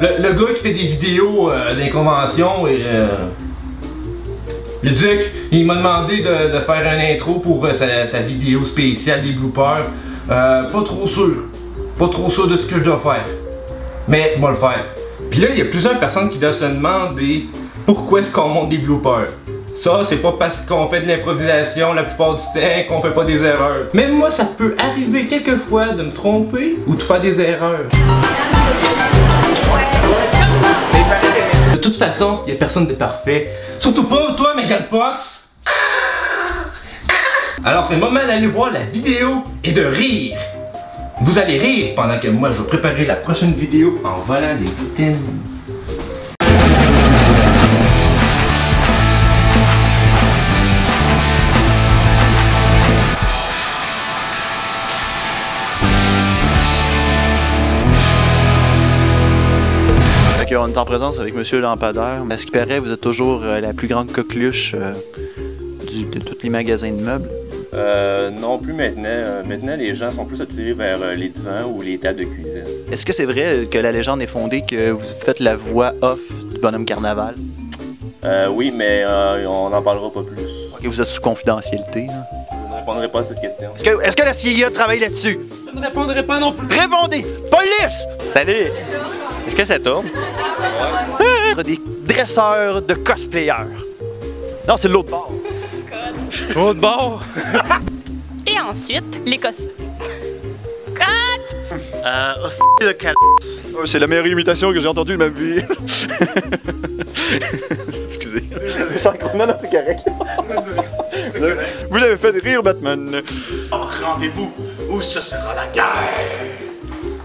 Le, gars qui fait des vidéos euh, et. euh, le Duc, il m'a demandé de, faire un intro pour euh, sa, sa vidéo spéciale des bloopers. Euh, pas trop sûr. Pas trop sûr de ce que je dois faire. Mais moi le faire. Puis là, il y a plusieurs personnes qui doivent se demander pourquoi est-ce qu'on monte des bloopers. Ça, c'est pas parce qu'on fait de l'improvisation la plupart du temps qu'on fait pas des erreurs. Même moi, ça peut arriver quelquefois de me tromper ou de faire des erreurs. De toute façon, y a personne de parfait. Surtout pas toi, Megan Fox. Alors c'est le moment d'aller voir la vidéo et de rire. Vous allez rire pendant que moi je vais préparer la prochaine vidéo en volant des items. Qu'on est en présence avec Monsieur Lampadaire. À ce qui paraît, vous êtes toujours euh, la plus grande coqueluche euh, du- de tous les magasins de meubles? Euh, non, plus maintenant. Euh, maintenant, les gens sont plus attirés vers euh, les divans ou les tables de cuisine. Est-ce que c'est vrai que la légende est fondée que vous faites la voix off du bonhomme carnaval? Euh, oui, mais euh, on n'en parlera pas plus. Ok, vous êtes sous confidentialité. là. Je ne répondrai pas à cette question. Est-ce que, est-ce que la CIA travaille là-dessus? Je ne répondrai pas non plus. Répondez! Police! Salut! Est-ce que ça tourne? Des dresseurs de cosplayers. Non, c'est l'autre bord. L'autre bord? Et ensuite, l'Écosse. Cut! Euh, hostie de cal... Oh, c'est la meilleure imitation que j'ai entendue de ma vie. Excusez. Non, non, c'est correct. Vous avez fait rire Batman. Rendez-vous où ce sera la guerre?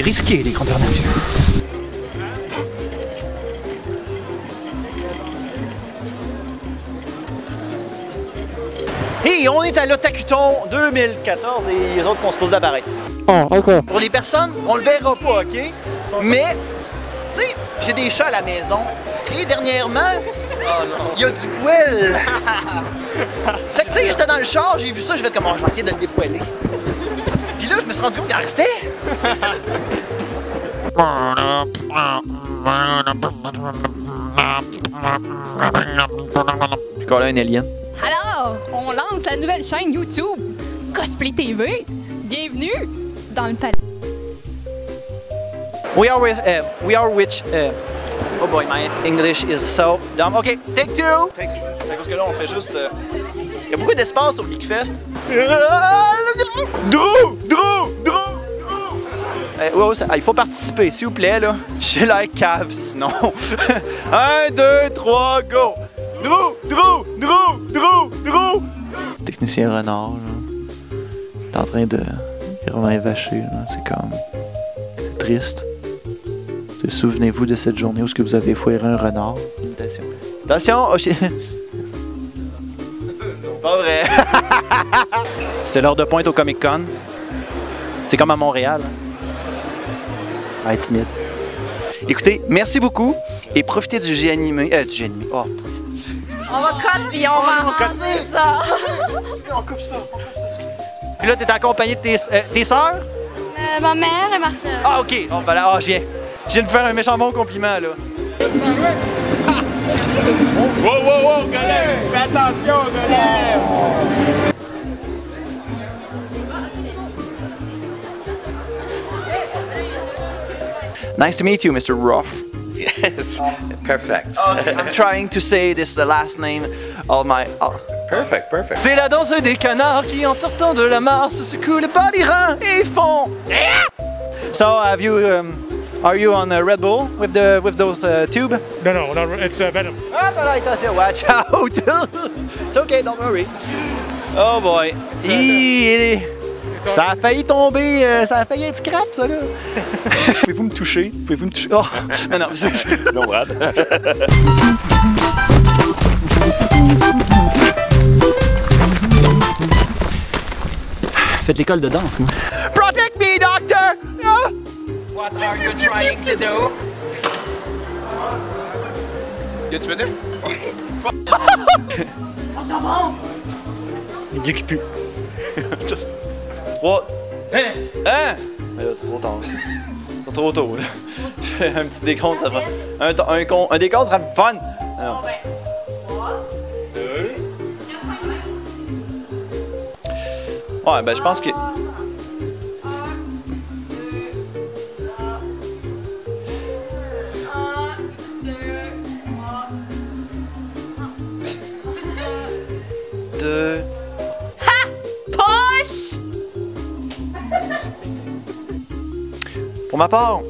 risqué les grandeurs nature. Et on est à l'Otakuton 2014 et les autres sont supposés d'apparaître. Ah, ok. Pour les personnes, on le verra pas, OK? Mais, tu sais, j'ai des chats à la maison. Et dernièrement, il y a du poil. fait que, tu sais, j'étais dans le char, j'ai vu ça, je vais comme, oh, je vais essayer de le dépoiler. Puis là, je me suis rendu compte qu'il en restait. Là, un alien. Alors, on lance la nouvelle chaîne YouTube Cosplay TV. Bienvenue dans le palais. We are with, uh, we are which, uh, oh boy, my English is so dumb. OK, take two. Take two. C'est parce que là, on fait juste, euh, il y a beaucoup d'espace au Geekfest. Drew, il faut participer, s'il vous plaît, là. J'ai l'air cave, sinon. Un, deux, trois, go. Drew, Drew, Drew, Drew, Drew. Technicien renard, là. T'es en train de... Il est vraiment évaché, là. C'est comme... C'est triste. C'est souvenez-vous de cette journée où ce que vous avez foiré un renard. Attention. Attention! Oh. Pas vrai. C'est l'heure de pointe au Comic Con. C'est comme à Montréal. Ah, être timide. Écoutez, merci beaucoup et profitez du G animé. Euh, du animé. Oh. On va cut puis on va arranger ça. On coupe ça, on coupe ça, excusez. Puis là, t'es accompagné de tes, euh, tes sœurs? Euh, ma mère et ma soeur. Ah, ok. Bon, ben là, ah, je viens. Je viens de faire un méchant bon compliment, là. Wow, wow, wow, Golem. Fais attention, Golem. Nice to meet you, Mr. Roth. Yes, perfect. I'm trying to say this the last name of my. oh. Perfect, perfect. C'est la danse des canards qui, en sortant de la mare, se secouent les bas les reins et font. So, have you? Um, are you on uh, Red Bull with the with those uh, tube? No, no, no, it's uh, Venom. Ah, but I does watch out. it's okay, don't worry. Oh boy. Ça a failli tomber, euh, ça a failli être scrap, ça, là. Pouvez-vous me toucher? Pouvez-vous me toucher? Oh! Non, non, c'est... No, Brad. Faites l'école de danse, moi. Protect me, doctor! Ah! What are you trying to do? Y'a-tu pété? Il dit qu'il pue. Trois. Hein? Hein? Mais là, c'est trop tard. C'est trop tôt, là. un petit décompte, ça va. Un, un, con- un décompte sera fun. Alors, ouais, ben, je pense que. Deux. Pour ma part.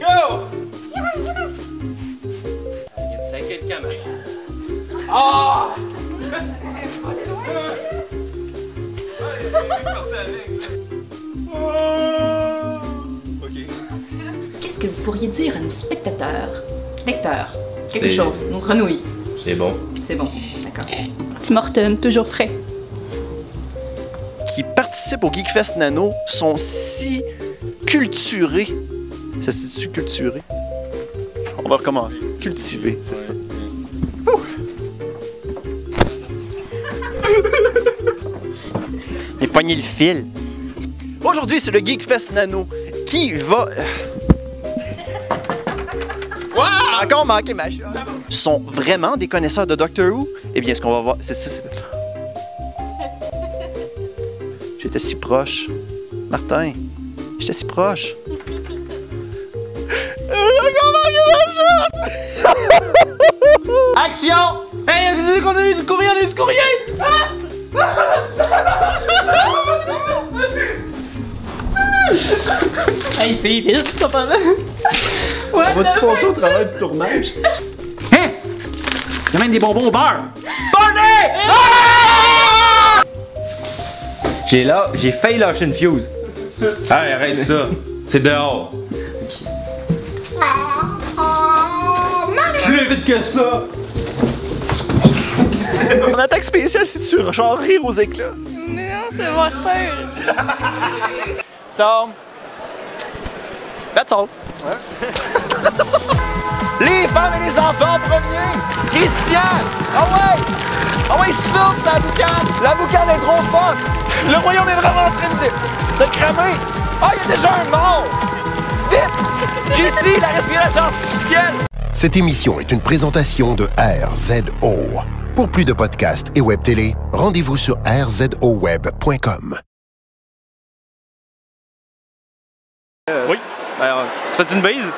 Go! C'est quelqu'un, Qu'est-ce que vous pourriez dire à nos spectateurs, lecteurs, quelque chose, nos grenouilles? C'est bon. C'est bon, d'accord. Tim Horton, toujours frais. Qui participent au Geekfest Nano sont si culturés. Ça se dit-tu culturé? On va recommencer. Cultiver, c'est ça. J'ai pogné le fil. Aujourd'hui, c'est le Geekfest Nano qui va. Encore manqué ma. Sont vraiment des connaisseurs de Doctor Who? Eh bien, ce qu'on va voir. C'est ça. c'est- J'étais si proche. Martin, j'étais si proche. Action! Hey, on a dit qu'on a eu du courrier, on a eu du courrier! Hey, c'est vite, pas mal. Ouais, On va-tu passer au travail du tournage? Hein? Il y a même des bonbons au beurre! J'ai là, j'ai failli lâcher une fuse. Hey, arrête ça. C'est dehors. Plus vite que ça. Mon attaque spéciale, c'est sur genre rire aux éclats. Mais non, c'est avoir peur. So, that's all. les femmes et les enfants en premier! Christian! Ah ouais! Ah ouais, souffle la boucane! La boucane est trop forte! Le royaume est vraiment en train de, de cramer! Ah, il y a déjà un mort! Vite! JC, la respiration artificielle! Cette émission est une présentation de RZO. Pour plus de podcasts et web télé, rendez-vous sur rzoweb.com. Oui. Ben, euh, C'est une bise?